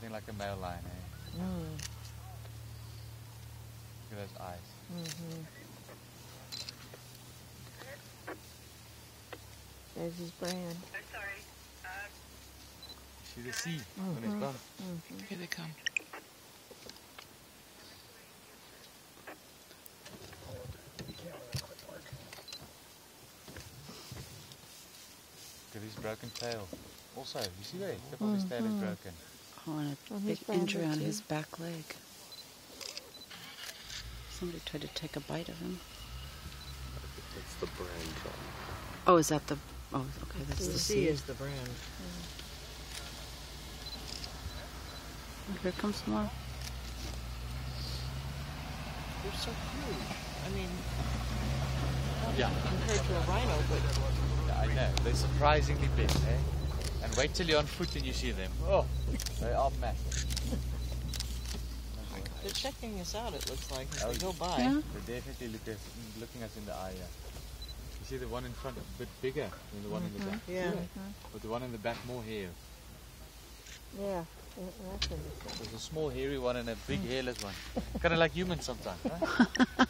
looking like a male lion, eh? Mm. Look at those eyes. Mm-hmm. There's his brand. See the sea when it's Mhm. gone. Mm-hmm. Here they come. Look at his broken tail. Also, you see there? Tip of his tail is broken. And a On big injury on bandage, his back leg. Somebody tried to take a bite of him. That's the brand. Oh, is that the? Oh, okay, that's The the sea sea. is the brand. Oh, Here comes more. They're so huge. I mean, Yeah. compared to a rhino, but yeah, I know. They're surprisingly big, eh? And wait till you're on foot and you see them. Oh, they are massive. they're checking us out. It looks like as Oh, we go by. Yeah. They're definitely look us, looking us in the eye, yeah. You see the one in front a bit bigger than the one in the mm-hmm. back. Yeah. Mm-hmm. But the one in the back more hair. Yeah. that- That's interesting. There's a small hairy one and a big hairless one. kind of like humans sometimes, right?